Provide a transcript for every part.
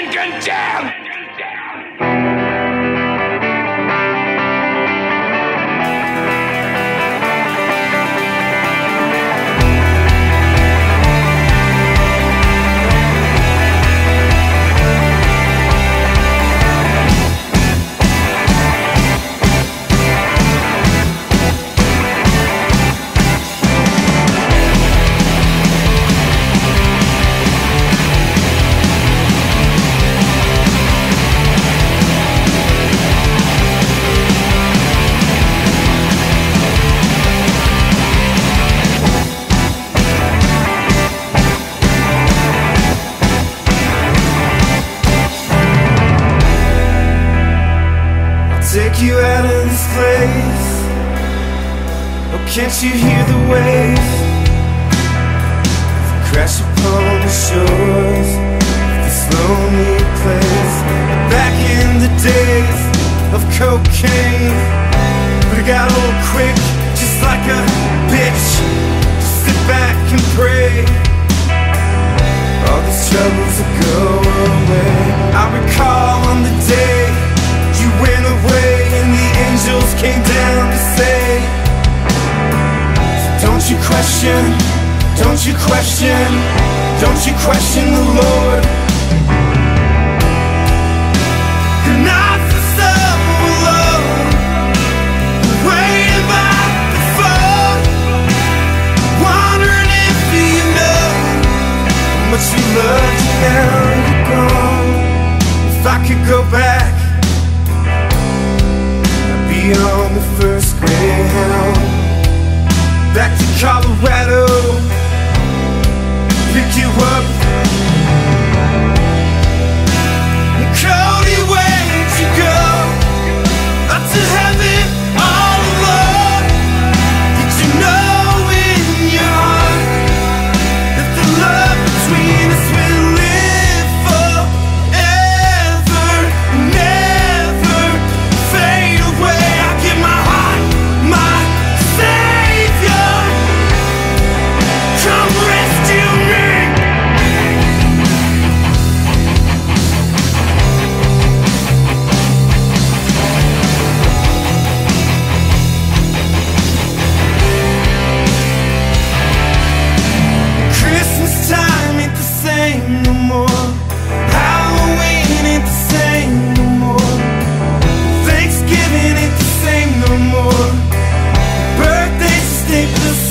been condemned! You out of this place. Oh, can't you hear the waves? Crash upon the shores of this lonely place. Back in the days of cocaine But it got old quick, just like a bitch. Just sit back and pray. All these troubles will go away. I recall on the day came down to say Don't you question, don't you question Don't you question the Lord On the first Greyhound Back to Colorado. Pick you up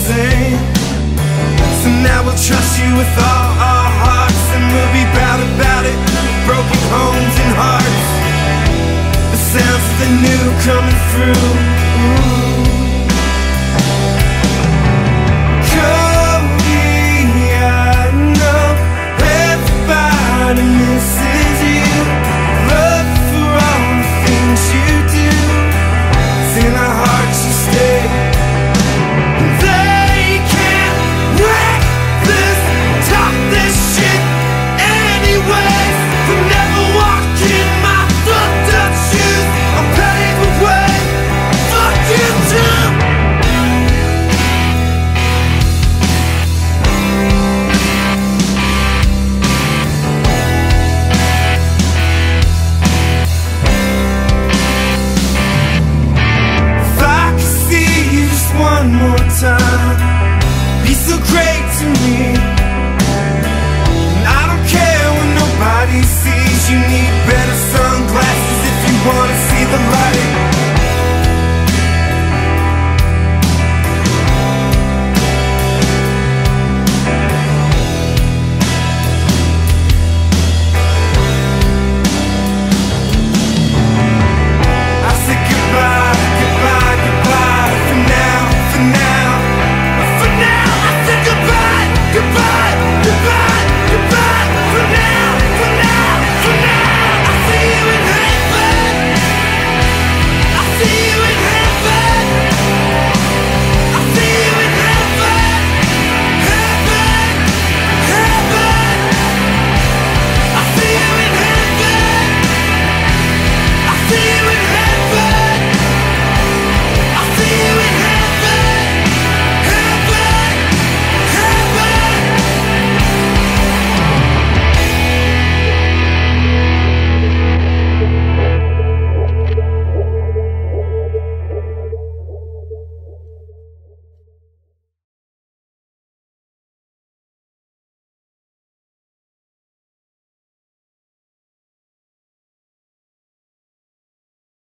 same. So now we'll trust you with all our hearts, and we'll be proud about it. Broken homes and hearts. The sounds of the new coming through. Ooh. you need